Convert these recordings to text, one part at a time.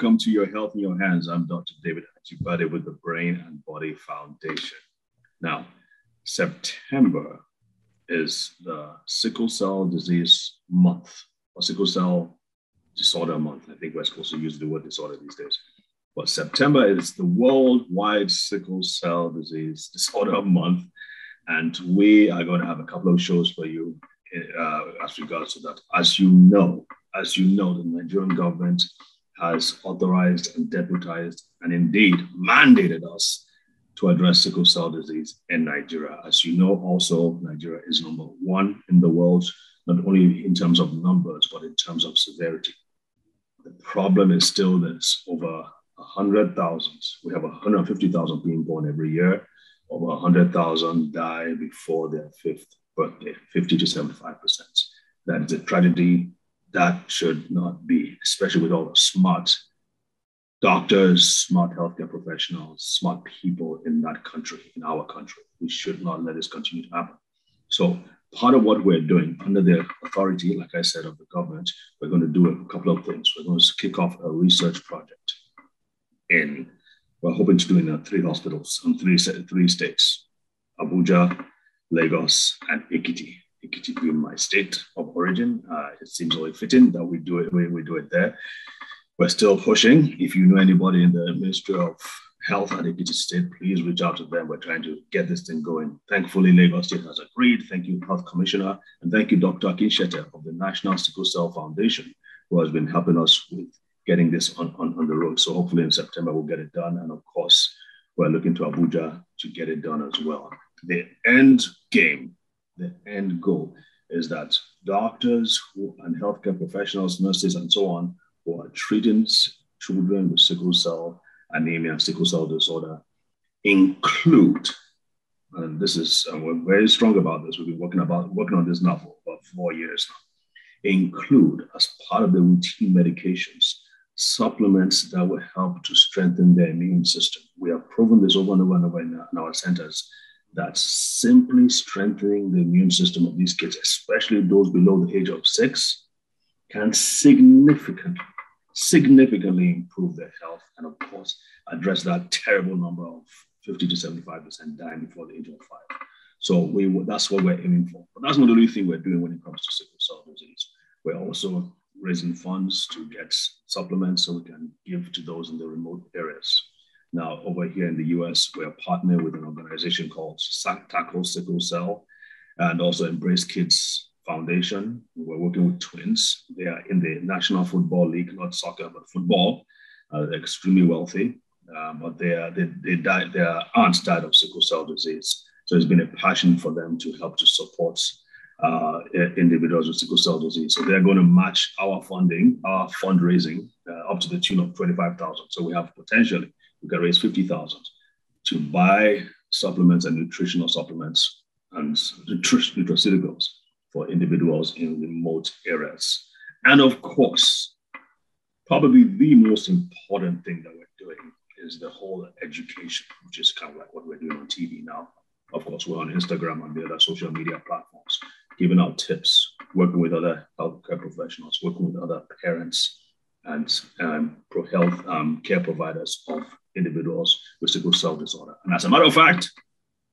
Welcome to Your Health in Your Hands. I'm Dr. David Ajibade with the Brain and Body Foundation. Now, September is the sickle cell disease month, or sickle cell disorder month. I think we're supposed to use the word disorder these days. But September is the worldwide sickle cell disease disorder month. And we are going to have a couple of shows for you uh, as regards to that. As you know, as you know, the Nigerian government has authorized and deputized and indeed mandated us to address sickle cell disease in Nigeria. As you know, also, Nigeria is number one in the world, not only in terms of numbers, but in terms of severity. The problem is still this over 100,000, we have 150,000 being born every year, over 100,000 die before their fifth birthday, 50 to 75%. That is a tragedy that should not be, especially with all the smart doctors, smart healthcare professionals, smart people in that country, in our country. We should not let this continue to happen. So, part of what we're doing under the authority, like I said, of the government, we're going to do a couple of things. We're going to kick off a research project in, we're hoping to do it in uh, three hospitals in three, three states Abuja, Lagos, and Ekiti. Ekiti being my state of origin. Uh, it seems only fitting that we do it we, we do it there. We're still pushing. If you know anybody in the Ministry of Health at Ekiti State, please reach out to them. We're trying to get this thing going. Thankfully, Lagos State has agreed. Thank you, Health Commissioner, and thank you, Dr. Akinshete of the National Sickle Cell Foundation, who has been helping us with getting this on, on, on the road. So hopefully in September we'll get it done. And of course, we're looking to Abuja to get it done as well. The end game, the end goal is that doctors who, and healthcare professionals, nurses, and so on, who are treating children with sickle cell anemia, and sickle cell disorder, include, and this is, and we're very strong about this, we've been working about working on this now for about four years now, include as part of the routine medications supplements that will help to strengthen their immune system. We have proven this over and over and over in, in our centers that simply strengthening the immune system of these kids, especially those below the age of six, can significantly, significantly improve their health and, of course, address that terrible number of 50 to 75% dying before the age of five. So we, that's what we're aiming for. But that's not the only thing we're doing when it comes to sickle cell disease. We're also raising funds to get supplements so we can give to those in the remote areas. Now, over here in the US, we're partnered with an organization called Tackle Sickle Cell and also Embrace Kids Foundation. We're working with twins. They are in the National Football League, not soccer, but football. Uh, extremely wealthy, uh, but they, are, they, they died, their aunts died of sickle cell disease. So it's been a passion for them to help to support uh, individuals with sickle cell disease. So they're going to match our funding, our fundraising, uh, up to the tune of 25,000. So we have potentially, we can raise 50,000 to buy supplements and nutritional supplements and nutraceuticals for individuals in remote areas. And of course, probably the most important thing that we're doing is the whole education, which is kind of like what we're doing on TV now. Of course, we're on Instagram and the other social media platforms giving out tips, working with other healthcare professionals, working with other parents and um, pro health um, care providers of individuals with sickle cell disorder. And as a matter of fact,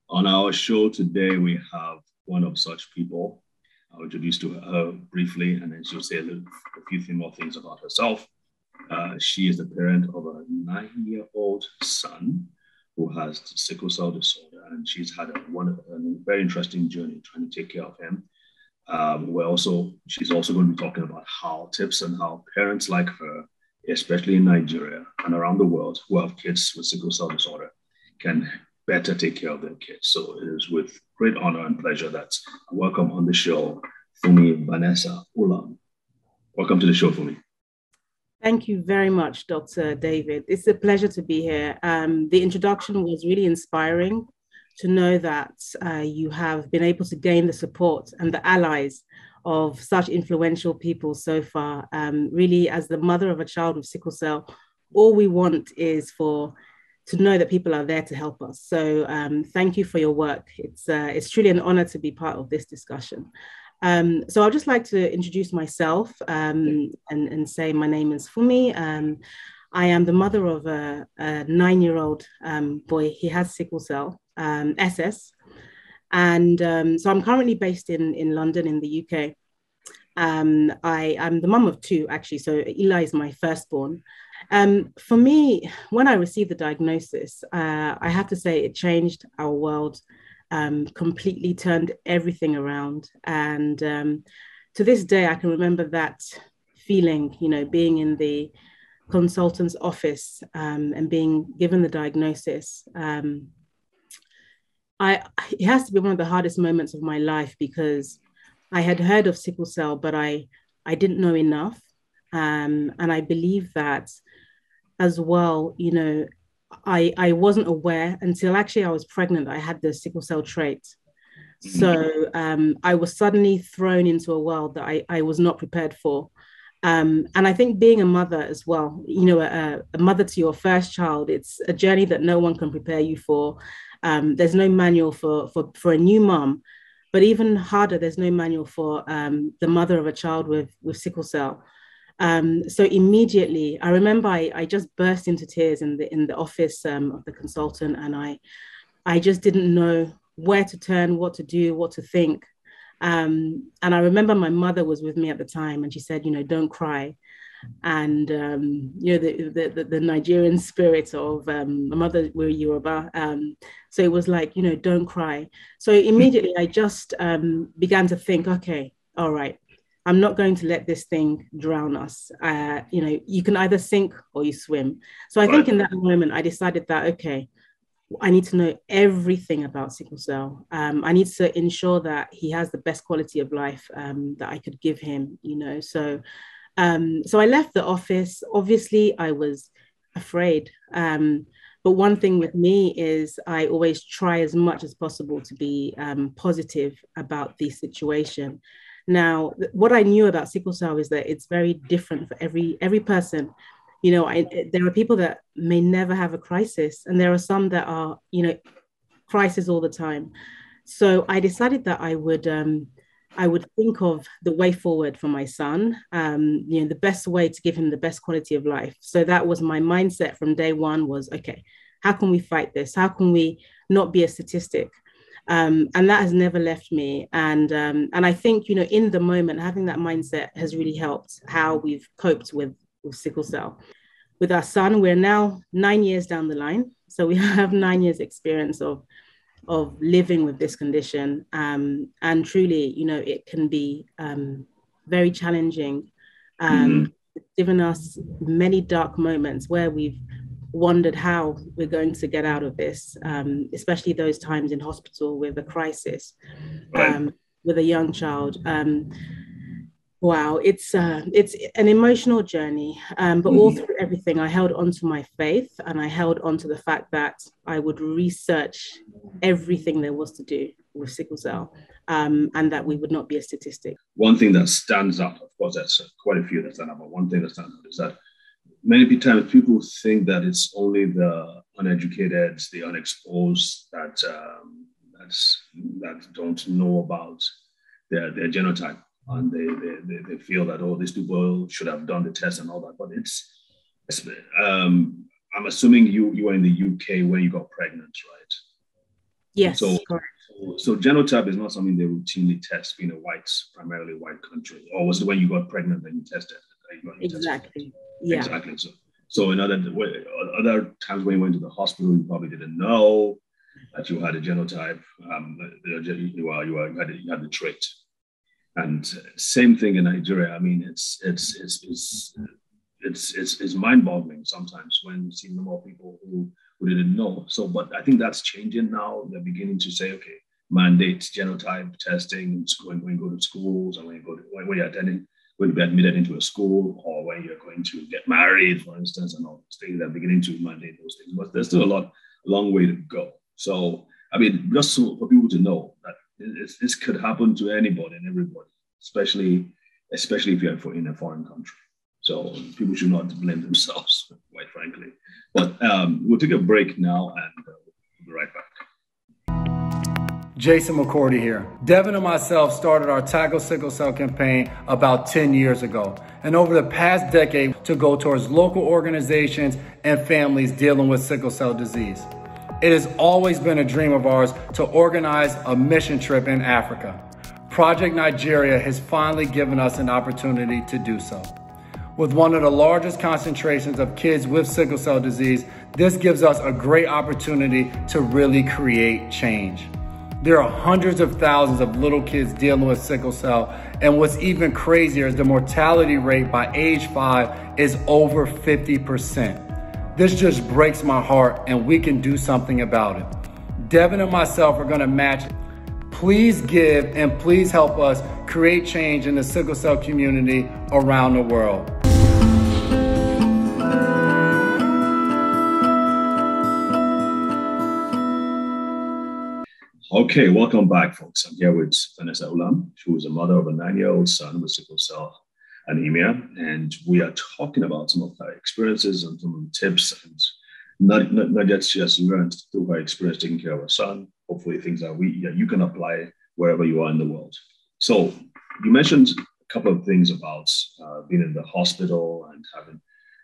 on our show today, we have one of such people. I'll introduce to her briefly, and then she'll say a, little, a few more things about herself. Uh, she is the parent of a nine-year-old son who has sickle cell disorder, and she's had a, one, a very interesting journey trying to take care of him um, we're also, she's also going to be talking about how tips and how parents like her, especially in Nigeria and around the world who have kids with sickle cell disorder, can better take care of their kids. So it is with great honor and pleasure that I welcome on the show Funmi Vanessa Ulam. Welcome to the show, Funmi. Thank you very much, Dr. David. It's a pleasure to be here. Um, the introduction was really inspiring to know that uh, you have been able to gain the support and the allies of such influential people so far. Um, really, as the mother of a child with sickle cell, all we want is for to know that people are there to help us. So um, thank you for your work. It's uh, it's truly an honor to be part of this discussion. Um, so I'd just like to introduce myself um, and, and say my name is Funmi. Um, I am the mother of a, a nine-year-old um, boy. He has sickle cell, SS. Um, and um, so I'm currently based in, in London in the UK. I, am the mum of two, actually. So Eli is my firstborn. for me, when I received the diagnosis, uh, I have to say it changed our world um, completely turned everything around. And um, to this day, I can remember that feeling, you know, being in the consultant's office um, and being given the diagnosis. I, it has to be one of the hardest moments of my life because I had heard of sickle cell, but I, I didn't know enough. Um, and I believe that as well, you know, I, I wasn't aware until actually I was pregnant. I had the sickle cell trait. So um, I was suddenly thrown into a world that I, I was not prepared for. Um, and I think being a mother as well, you know, a, a, mother to your first child, it's a journey that no one can prepare you for. Um, there's no manual for, for, for a new mom, but even harder, there's no manual for um, the mother of a child with, with sickle cell. Um, so immediately, I remember I, I, just burst into tears in the in the office um, of the consultant, and I I just didn't know where to turn, what to do, what to think. Um, and I remember my mother was with me at the time, and she said, you know, don't cry. And um, you know the, the, the Nigerian spirit of um, my mother were Yoruba, um, so it was like you know don't cry. So immediately I just um, began to think, okay, all right, I'm not going to let this thing drown us. Uh, you know, you can either sink or you swim. So I right. think in that moment, I decided that, okay, I need to know everything about sickle cell. Um, I need to ensure that he has the best quality of life um, that I could give him, you know. So, um, so I left the office. Obviously, I was afraid. Um, but one thing with me is I always try as much as possible to be um, positive about the situation. Now, what I knew about sickle cell is that it's very different for every every person. You know, I, there are people that may never have a crisis, and there are some that are, you know, crisis all the time. So I decided that I would um, I would think of the way forward for my son, um, you know, the best way to give him the best quality of life. So that was my mindset from day one was, okay, how can we fight this? How can we not be a statistic? Um, and that has never left me. And um, and I think you know in the moment having that mindset has really helped how we've coped with, with sickle cell. With our son, we're now nine years down the line, so we have nine years experience of of living with this condition. Um, and truly, you know, it can be um, very challenging. Um, mm-hmm. given us many dark moments where we've wondered how we're going to get out of this, um, especially those times in hospital with a crisis, um, with a young child. Um, wow, it's uh, it's an emotional journey, um, but all mm-hmm. through everything, I held on to my faith and I held on to the fact that I would research everything there was to do with sickle cell. Um, and that we would not be a statistic. One thing that stands out, of course, there's quite a few that stand out, but one thing that stands out is that many times people think that it's only the uneducated, the unexposed that um, that's, that don't know about their, their genotype, and they, they, they feel that oh these people should have done the test and all that. But it's, it's um, I'm assuming you you were in the UK when you got pregnant, right? Yes, so, correct. So, so genotype is not something they routinely test being a white, primarily white country. Or was it when you got pregnant that you tested? You exactly. Tested? Yeah. Exactly. So, so in other other times when you went to the hospital, you probably didn't know that you had a genotype. Um, you, are, you, had, you had the trait. And same thing in Nigeria. I mean, it's it's it's it's it's, it's, it's mind-boggling sometimes when you see more people who, who didn't know. So, but I think that's changing now. They're beginning to say, okay, mandate genotype testing when, when you go to schools and when you go to when, when you're attending going to be admitted into a school or when you're going to get married, for instance, and all those things. They're beginning to mandate those things, but there's still a lot, long way to go. So, I mean, just so for people to know that this, this could happen to anybody and everybody, especially, especially if you're in a foreign country. So people should not blame themselves, quite frankly. But um, we'll take a break now and uh, we'll be right back. Jason McCourty here. Devin and myself started our Tackle Sickle Cell campaign about 10 years ago, and over the past decade to go towards local organizations and families dealing with sickle cell disease. It has always been a dream of ours to organize a mission trip in Africa. Project Nigeria has finally given us an opportunity to do so. With one of the largest concentrations of kids with sickle cell disease, this gives us a great opportunity to really create change. There are hundreds of thousands of little kids dealing with sickle cell, and what's even crazier is the mortality rate by age five is over 50%. This just breaks my heart, and we can do something about it. Devin and myself are gonna match. Please give and please help us create change in the sickle cell community around the world. Okay, welcome back, folks. I'm here with Vanessa Ulam, who is a mother of a nine-year-old son with sickle cell anemia, and we are talking about some of her experiences and some of the tips and not, not, not just she has learned through her experience taking care of her son. Hopefully, things that we yeah, you can apply wherever you are in the world. So, you mentioned a couple of things about uh, being in the hospital and having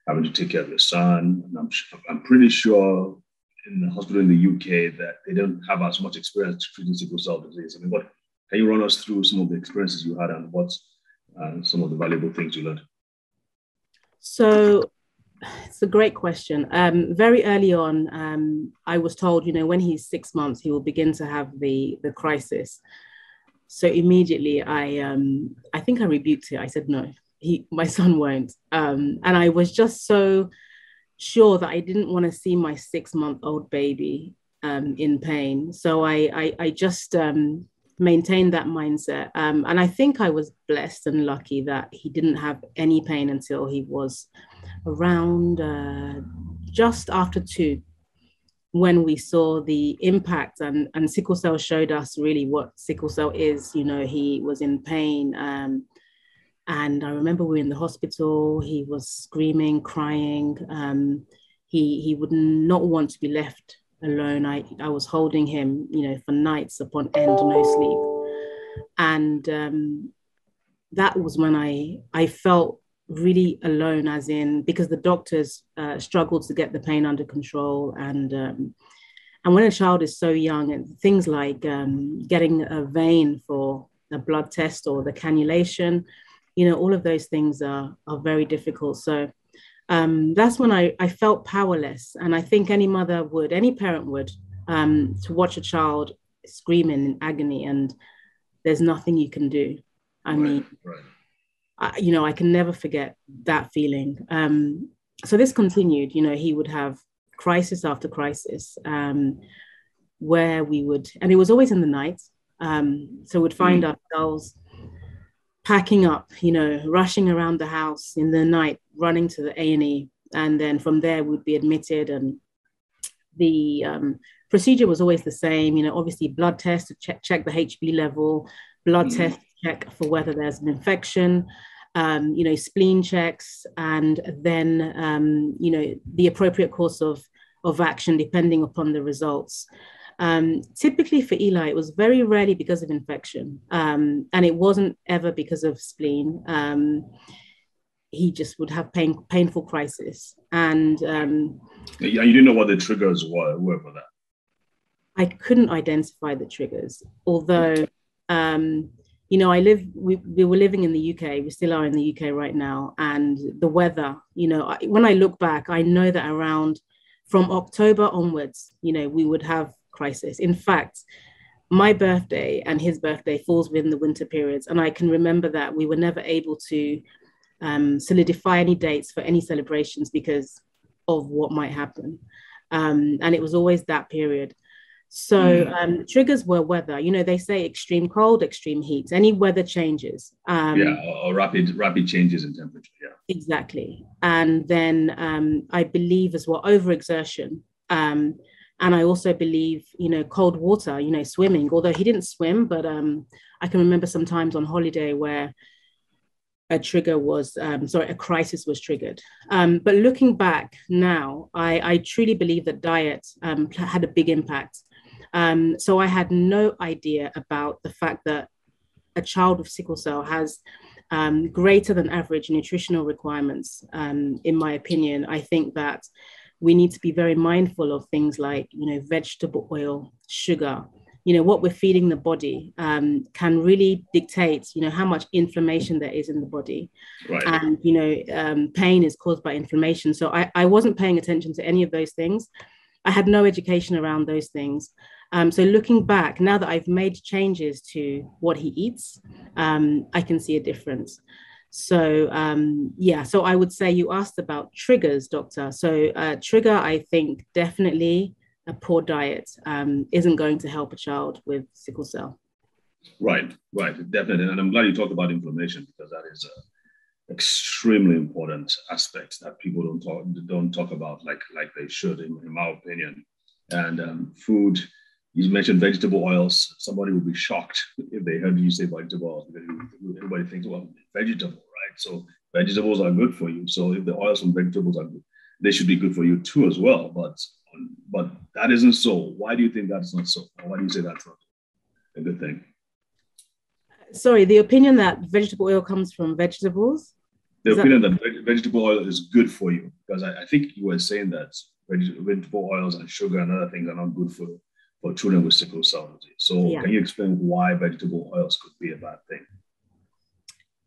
having to take care of your son. And I'm, I'm pretty sure in the hospital in the UK that they don't have as much experience treating sickle cell disease. I mean, what can you run us through some of the experiences you had and what's uh, some of the valuable things you learned? So it's a great question. Um, very early on, um, I was told, you know, when he's six months, he will begin to have the the crisis. So immediately, I um, I think I rebuked it. I said, no, he, my son won't. Um, and I was just so sure that I didn't want to see my six month old baby um, in pain. So I, I, I just maintained that mindset. Um, and I think I was blessed and lucky that he didn't have any pain until he was around uh, just after two when we saw the impact and, and sickle cell showed us really what sickle cell is you know he was in pain um, and I remember we were in the hospital. He was screaming, crying. Um, he he would not want to be left alone. I I was holding him, you know, for nights upon end, no sleep, and um, that was when I I felt really alone, as in because the doctors uh, struggled to get the pain under control, and um, and when a child is so young, and things like um, getting a vein for a blood test or the cannulation you know all of those things are are very difficult. So um, that's when I, I felt powerless and i think any mother would any parent would um, to watch a child screaming in agony and there's nothing you can do i right, mean right. I, you know i can never forget that feeling um, so this continued you know he would have crisis after crisis um, where we would and it was always in the night um, so we'd find mm. ourselves packing up, you know, rushing around the house in the night, running to the A&E. And then from there, we'd be admitted. And the um, procedure was always the same, you know, obviously blood test to check, check the HB level, blood mm. test check for whether there's an infection, um, you know, spleen checks, and then, um, you know, the appropriate course of, of action depending upon the results. Um, typically for Eli, it was very rarely because of infection, um, and it wasn't ever because of spleen. He just would have pain, painful crisis, and um, you didn't know what the triggers were, were for that. I couldn't identify the triggers, although. Um, you know, I live, we, we were living in the UK, we still are in the UK right now. And the weather, you know, I, when I look back, I know that around from October onwards, you know, we would have crisis. In fact, my birthday and his birthday falls within the winter periods. And I can remember that we were never able to um, solidify any dates for any celebrations because of what might happen. Um, and it was always that period. So hmm. um, triggers were weather. You know, they say extreme cold, extreme heat, any weather changes. Um, yeah, or, rapid rapid changes in temperature. Yeah, exactly. And then um, I believe as well overexertion. Um, and I also believe, you know, cold water, you know, swimming. Although he didn't swim, but um, I can remember sometimes on holiday where a trigger was, um, sorry, a crisis was triggered. Um, but looking back now, I, I truly believe that diet um, had a big impact. Um, so I had no idea about the fact that a child with sickle cell has um, greater than average nutritional requirements. Um, in my opinion, I think that we need to be very mindful of things like, you know, vegetable oil, sugar, you know what we're feeding the body um, can really dictate you know how much inflammation there is in the body. Right. and you know um, pain is caused by inflammation. So I, I wasn't paying attention to any of those things. I had no education around those things. Um, so looking back now that i've made changes to what he eats um, i can see a difference. So um, yeah so i would say you asked about triggers doctor. So uh, trigger i think definitely a poor diet um, isn't going to help a child with sickle cell. Right, right, definitely. And I'm glad you talked about inflammation because that is an extremely important aspect that people don't talk don't talk about like like they should, in, in my opinion. And um, food, you mentioned vegetable oils. Somebody would be shocked if they heard you say vegetable oils because everybody thinks, well, vegetable, right? So vegetables are good for you. So if the oils from vegetables are good, they should be good for you too as well. But but that isn't so. Why do you think that's not so? Why do you say that's not a good thing? Sorry, the opinion that vegetable oil comes from vegetables. The is opinion that, that, vegetable oil is good for you, because I, I think you were saying that vegetable oils and sugar and other things are not good for, for children with sickle cell disease. So, yeah. can you explain why vegetable oils could be a bad thing?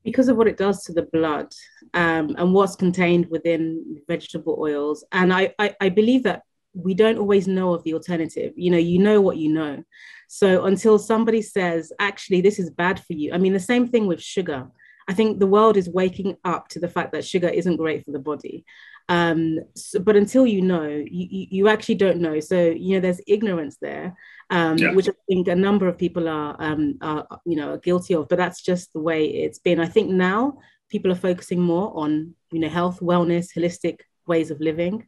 because of what it does to the blood um, and what's contained within vegetable oils. And I, I, I, believe that we don't always know of the alternative. You know, you know what you know. So until somebody says, actually, this is bad for you. I mean, the same thing with sugar. I think the world is waking up to the fact that sugar isn't great for the body. Um, so, but until you know, you, you actually don't know. So, you know, there's ignorance there, um, yeah. which I think a number of people are, um, are, you know, guilty of, but that's just the way it's been. I think now people are focusing more on, you know, health, wellness, holistic ways of living.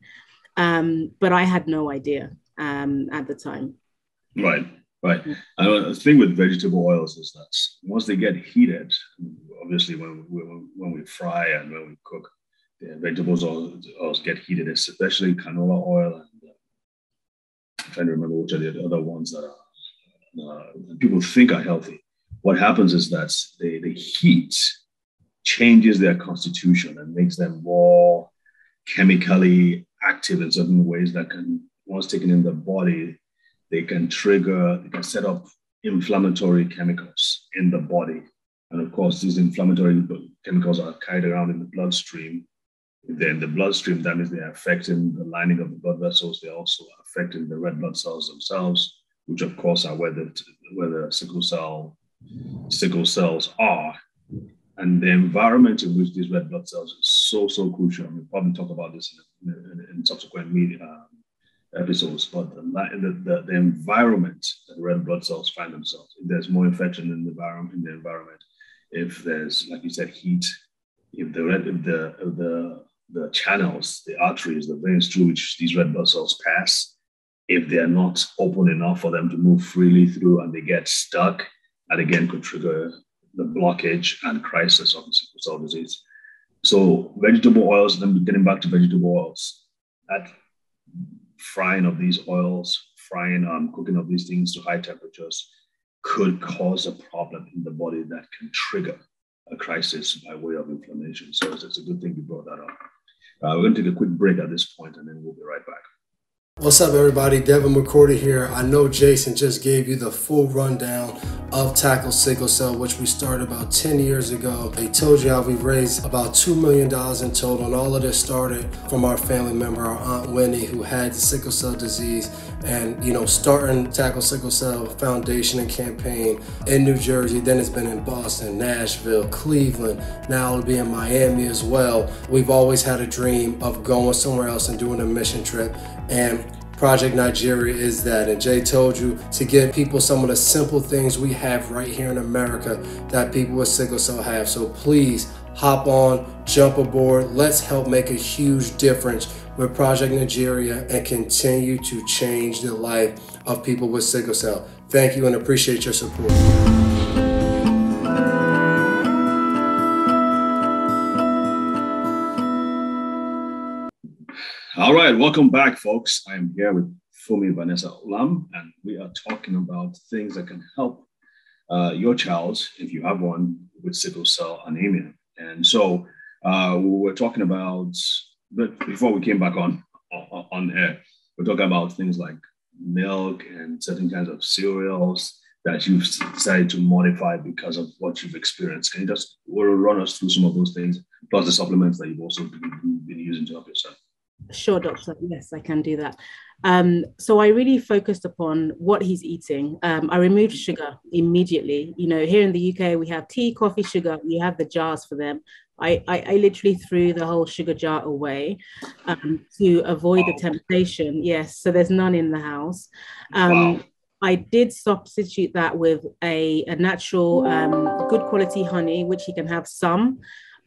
Um, but I had no idea um, at the time. Right, right. And the thing with vegetable oils is that once they get heated, obviously when we, when we fry and when we cook, the vegetables oils get heated, especially canola oil. And uh, I'm trying to remember which are the other ones that are, uh, people think are healthy. What happens is that they, the heat changes their constitution and makes them more chemically active in certain ways that can, once taken in the body, they can trigger, they can set up inflammatory chemicals in the body. And of course, these inflammatory chemicals are carried around in the bloodstream. Then the bloodstream, that means they're affecting the lining of the blood vessels. They're also affecting the red blood cells themselves, which of course are where the, where the sickle cell sickle cells are. And the environment in which these red blood cells so, so crucial. We'll probably talk about this in, in, in subsequent media, um, episodes, but the, the, the, environment that red blood cells find themselves, if there's more infection in the environment, in the environment, if there's, like you said, heat, if the red, if the, if the, the channels, the arteries, the veins through which these red blood cells pass, if they're not open enough for them to move freely through and they get stuck, that again could trigger the blockage and crisis of sickle cell disease. So vegetable oils, then getting back to vegetable oils, that frying of these oils, frying, um, cooking of these things to high temperatures could cause a problem in the body that can trigger a crisis by way of inflammation. So it's, it's a good thing you brought that up. Uh, we're going to take a quick break at this point and then we'll be right back. What's up, everybody? Devin McCourty here. I know Jason just gave you the full rundown of Tackle Sickle Cell, which we started about 10 years ago. He told you how we've raised about $2 million in total, and all of this started from our family member, our Aunt Winnie, who had the sickle cell disease. And, you know, starting Tackle Sickle Cell Foundation and campaign in New Jersey, then it's been in Boston, Nashville, Cleveland, now it'll be in Miami as well. We've always had a dream of going somewhere else and doing a mission trip and Project Nigeria is that. And Jay told you to give people some of the simple things we have right here in America that people with sickle cell have. So please hop on, jump aboard. Let's help make a huge difference with Project Nigeria and continue to change the life of people with sickle cell. Thank you and appreciate your support. All right, welcome back, folks. I am here with Funmi Vanessa Ulam, and we are talking about things that can help uh, your child, if you have one, with sickle cell anemia. And so uh, we're talking about, but before we came back on, on, on air, we're talking about things like milk and certain kinds of cereals that you've decided to modify because of what you've experienced. Can you just run us through some of those things, plus the supplements that you've also been, been using to help yourself? Sure, doctor. Yes, I can do that. Um, so I really focused upon what he's eating. Um, I removed sugar immediately. You know, here in the UK, we have tea, coffee, sugar. We have the jars for them. I, I, I literally threw the whole sugar jar away um, to avoid the temptation. Yes, so there's none in the house. Um, wow. I did substitute that with a, a natural, um, good quality honey, which he can have some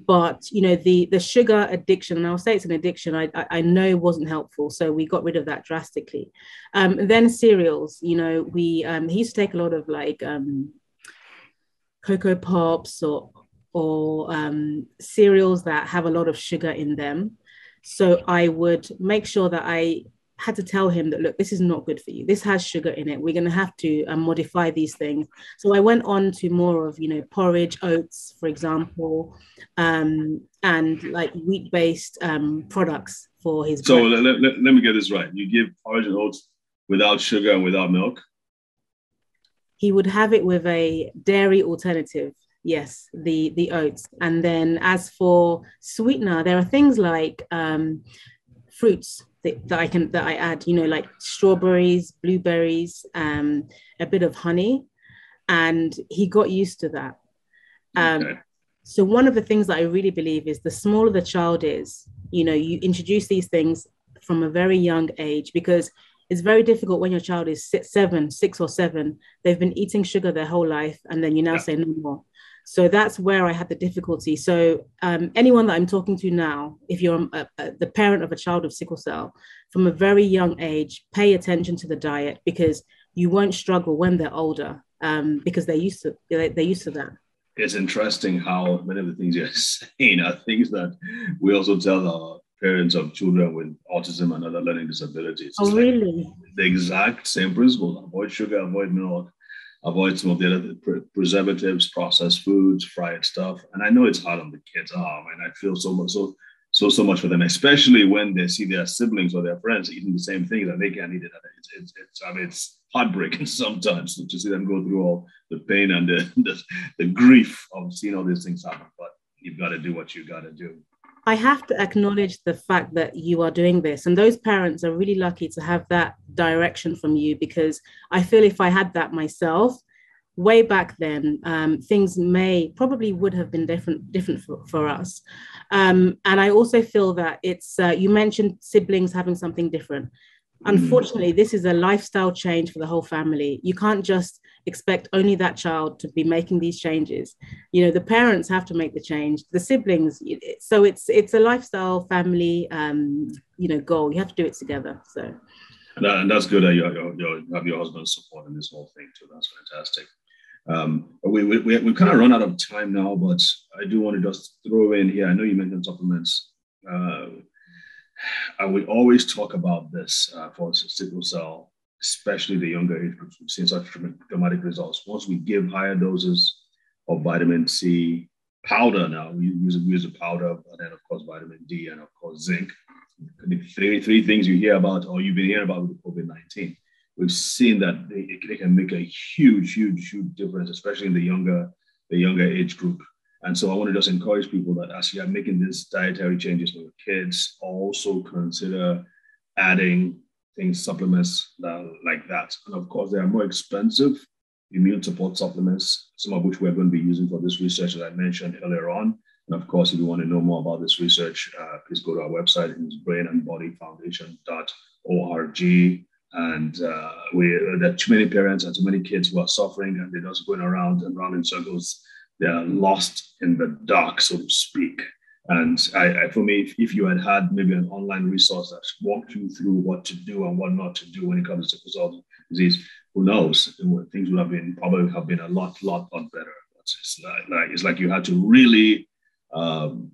but you know the the sugar addiction and i'll say it's an addiction i i know wasn't helpful so we got rid of that drastically. Um then cereals you know we um he used to take a lot of like um cocoa pops or or um cereals that have a lot of sugar in them. So i would make sure that i had to tell him that look this is not good for you. This has sugar in it. We're going to have to um, modify these things. So i went on to more of you know porridge oats for example um, and like wheat based um, products for his so let, let, let, me get this right. You give porridge and oats without sugar and without milk? He would have it with a dairy alternative yes the the oats. And then as for sweetener there are things like um, fruits that, that I can that I add, you know, like strawberries, blueberries, um, a bit of honey, and he got used to that. Um, okay. So one of the things that I really believe is the smaller the child is, you know, you introduce these things from a very young age because it's very difficult when your child is six, seven, six or seven. They've been eating sugar their whole life, and then you now yeah. say no more. So that's where I had the difficulty. So um, anyone that I'm talking to now, if you're a, a, the parent of a child of sickle cell, from a very young age, pay attention to the diet because you won't struggle when they're older um, because they're used to they're used to that. It's interesting how many of the things you're saying are things that we also tell our parents of children with autism and other learning disabilities. oh, really? The exact same principle: avoid sugar, avoid milk, avoid some of the other preservatives, processed foods, fried stuff. And I know it's hard on the kids. Oh, and I feel so much so so so much for them, especially when they see their siblings or their friends eating the same things and they can't eat it. It's, it's, it's I mean, it's heartbreaking sometimes to see them go through all the pain and the, the, the grief of seeing all these things happen. But you've got to do what you've got to do. I have to acknowledge the fact that you are doing this. And those parents are really lucky to have that direction from you because I feel if I had that myself, way back then, um, things may probably would have been different different for, for us. Um, and I also feel that it's uh, you mentioned siblings having something different. Mm. Unfortunately, this is a lifestyle change for the whole family. You can't just expect only that child to be making these changes you know the parents have to make the change the siblings so it's it's a lifestyle family um you know goal you have to do it together so and, that, and that's good that you, you, you have your husband's support in this whole thing too that's fantastic um, we, we, we, we kind of run out of time now, but I do want to just throw in here. I know you mentioned supplements. Uh, I would always talk about this uh, for sickle cell especially the younger age groups, we've seen such dramatic results. Once we give higher doses of vitamin C powder now, we use, we use a powder, and then of course vitamin D and of course zinc. The three, three things you hear about or you've been hearing about with COVID-19. We've seen that they, they can make a huge, huge, huge difference, especially in the younger, the younger age group. And so I want to just encourage people that as you are making these dietary changes for your kids, also consider adding things, supplements that, like that. And of course, they are more expensive immune support supplements, some of which we're going to be using for this research that I mentioned earlier on. And of course, if you want to know more about this research, uh, please go to our website, it's brainandbodyfoundation.org. And uh, we, there are too many parents and too many kids who are suffering and they're just going around and round in circles. They are lost in the dark, so to speak. And I, I, for me, if, if, you had had maybe an online resource that walked you through what to do and what not to do when it comes to sickle disease, who knows? Things would have been probably have been a lot, lot, lot better. It's like, like it's like you had to really um,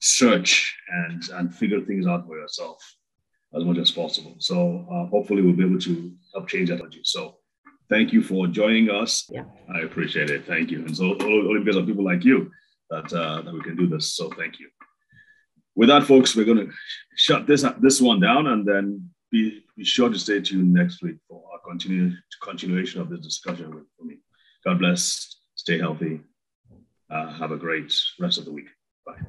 search and and figure things out for yourself. as much as possible. So uh, hopefully we'll be able to help change that. So thank you for joining us. Yeah. I appreciate it. Thank you. And so only because of people like you that, uh, that we can do this. So thank you. With that, folks, we're going to shut this this one down and then be, be sure to stay tuned next week for our continue, continuation of this discussion with me. God bless. Stay healthy. Uh, have a great rest of the week. Bye.